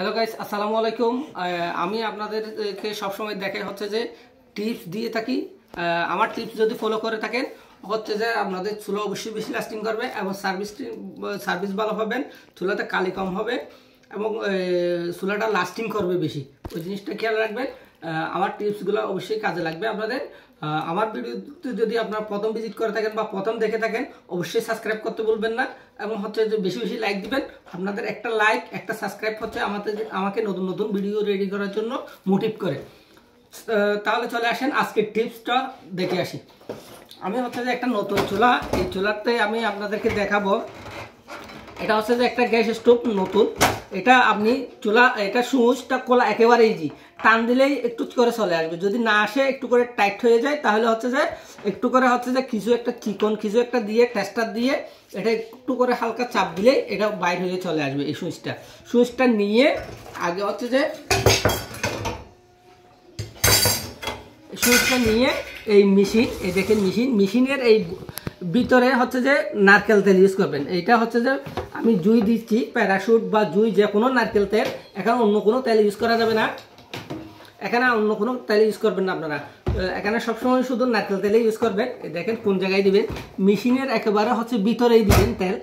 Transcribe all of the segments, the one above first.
Hello guys আসসালামু আলাইকুম। আমি আপনাদেরকে সবসময় দেখে হচ্ছে যে টিপস দিয়ে থাকি। আমার টিপস যদি ফলো করে থাকেন, হচ্ছে যে আপনাদের চুলো অবশ্যই বেশি লাস্টিং করবে এবং সার্ভিস সার্ভিস ভালো পাবেন, চুলাতে কালি কম হবে এবং চুলাটা লাস্টিং করবে বেশি। ওই জিনিসটা খেয়াল রাখবেন। আমার টিপসগুলো অবশ্যই কাজে লাগবে আপনাদের। আমার ভিডিওতে যদি আপনারা প্রথম ভিজিট করে থাকেন বা প্রথম দেখে থাকেন, অবশ্যই সাবস্ক্রাইব করতে বলবেন না এবং হচ্ছে যে বেশি বেশি লাইক দিবেন। আপনাদের একটা লাইক একটা সাবস্ক্রাইব হচ্ছে আমাদের, আমাকে নতুন নতুন ভিডিও রেডি করার জন্য মোটিভ করে। তাহলে চলে আসেন আজকের টিপসটা দেখে আসি। আমি হচ্ছে যে একটা নতুন চুলা, এই চুলাতে আমি আপনাদেরকে দেখাবো এটা হচ্ছে যে একটা গ্যাস স্টোভ নতুন। এটা আপনি চুলা, এটা সুইচটা খোলা একেবারে ইজি টান দিলেই একটু করে চলে আসবে। যদি না আসে, একটু করে টাইট হয়ে যায়, তাহলে হচ্ছে যে একটু করে হচ্ছে যে কিছু একটা চিকন, কিছু একটা দিয়ে টেস্টার দিয়ে, এটা একটু করে হালকা চাপ দিলেই এটা বাইর হয়ে চলে আসবে এই সুইচটা সুইচটা নিয়ে আগে হচ্ছে যে সুইচটা নিয়ে এই মেশিন, এই দেখেন মেশিন, মেশিনের এই ভিতরে হচ্ছে যে নারকেল তেল ইউজ করবেন। এইটা হচ্ছে যে আমি জুই দিচ্ছি, প্যারাশুট বা জুই যে কোনো নারকেল তেল। এখানে অন্য কোনো তেল ইউজ করা যাবে না। এখানে অন্য কোনো তেল ইউজ করবেন না আপনারা। এখানে সবসময় শুধু নারকেল তেলে ইউজ করবেন। দেখেন কোন জায়গায় দিবেন? মেশিনের একেবারে হচ্ছে ভিতরেই দিবেন তেল।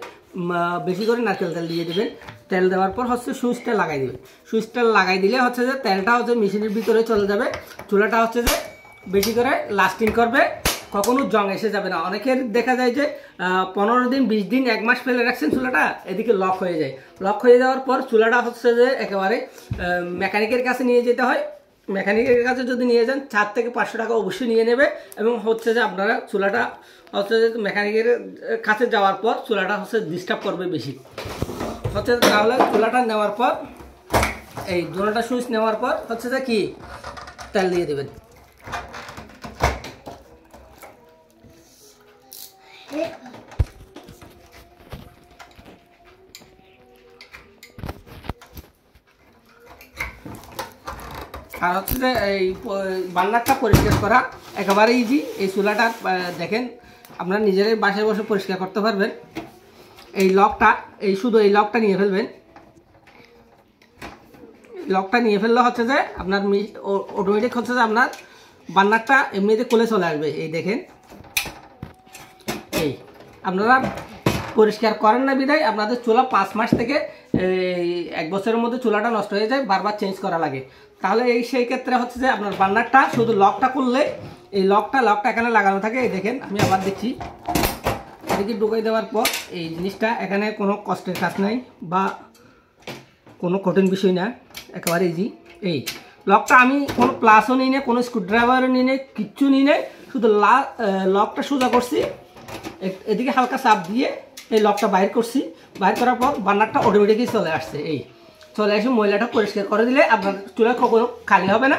বেশি করে নারকেল তেল দিয়ে দেবেন। তেল দেওয়ার পর হচ্ছে সুইচটা লাগাই দিবেন। সুইচটা লাগাই দিলে হচ্ছে যে তেলটা হচ্ছে মেশিনের ভিতরে চলে যাবে। চুলাটা হচ্ছে যে বেশি করে লাস্টিং করবে। কখনো জং এসে যাবে না। অনেকের দেখা যায় যে পনেরো দিন, বিশ দিন, এক মাস ফেলে রাখছেন চুলাটা, এদিকে লক হয়ে যায়। লক হয়ে যাওয়ার পর চুলাটা হচ্ছে যে একেবারে মেকানিকের কাছে নিয়ে যেতে হয়। মেকানিকের কাছে যদি নিয়ে যান, চার থেকে পাঁচশো টাকা অবশ্যই নিয়ে নেবে এবং হচ্ছে যে আপনারা চুলাটা হচ্ছে যে মেকানিকের কাছে যাওয়ার পর চুলাটা হচ্ছে ডিস্টার্ব করবে বেশি। হচ্ছে তাহলে চুলাটা নেওয়ার পর, এই দুটা সুইচ নেওয়ার পর হচ্ছে যে কি? তেল দিয়ে দেবেন। আর হচ্ছে যে এই বান্নারটা পরিষ্কার করা একেবারে ইজি এই চুলাটা দেখেন, আপনারা নিজেরাই বাসায় বসে পরিষ্কার করতে পারবেন। এই লকটা, এই শুধু এই লকটা নিয়ে ফেলবেন। লকটা নিয়ে ফেললে হচ্ছে যে আপনার অটোমেটিক হচ্ছে যে আপনার বান্নারটা এমনিতে কোলে চলে আসবে। এই দেখেন এই, আপনারা পরিষ্কার করেন না বিদায়, আপনাদের চুলা পাঁচ মাস থেকে এক বছরের মধ্যে চুলাটা নষ্ট হয়ে যায়, বারবার চেঞ্জ করা লাগে। তাহলে এই সেই ক্ষেত্রে হচ্ছে যে আপনার বান্নারটা, শুধু লকটা করলে এই লকটা লকটা এখানে লাগানো থাকে, এই দেখেন, আমি আবার দেখছি। এদিকে ঢুকাই দেওয়ার পর, এই জিনিসটা এখানে কোনো কষ্টের কাজ নাই বা কোনো কঠিন বিষয় না, একেবারে ইজি এই, লকটা আমি কোনো প্লাসও নিই না কোনো স্ক্রুড্রাইভারও নিই না কিচ্ছু নিই না শুধু লকটা সোজা করছি। এদিকে হালকা চাপ দিয়ে এই লকটা বাইর করছি। বাইর করার পর বান্নারটা অটোমেটিকই চলে আসছে, এই। চলে এসে ময়লাটা পরিষ্কার করে দিলে আপনার চুলা কখনো খালি হবে না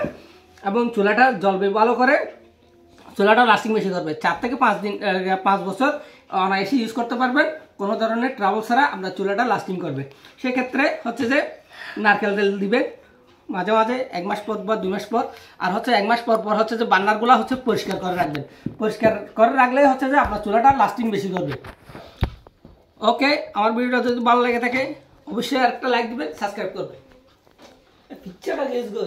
এবং চুলাটা জ্বলবে ভালো করে। চুলাটা লাস্টিং বেশি করবে। চার থেকে পাঁচ দিন পাঁচ বছর অনায়াসে ইউজ করতে পারবেন। কোনো ধরনের ট্রাভেল ছাড়া আপনার চুলাটা লাস্টিং করবে। সেক্ষেত্রে হচ্ছে যে নারকেল তেল দিবেন মাঝে মাঝে এক মাস পর বা দুই মাস পর। আর হচ্ছে এক মাস পর পর হচ্ছে যে বান্নারগুলো হচ্ছে পরিষ্কার করে রাখবেন। পরিষ্কার করে রাখলে হচ্ছে যে আপনার চুলাটা লাস্টিং বেশি করবে। ওকে আমার ভিডিওটা যদি ভালো লেগে থাকে, অবশ্যই একটা লাইক দিবেন সাবস্ক্রাইব করবেন। পিকচারটা গেস গো.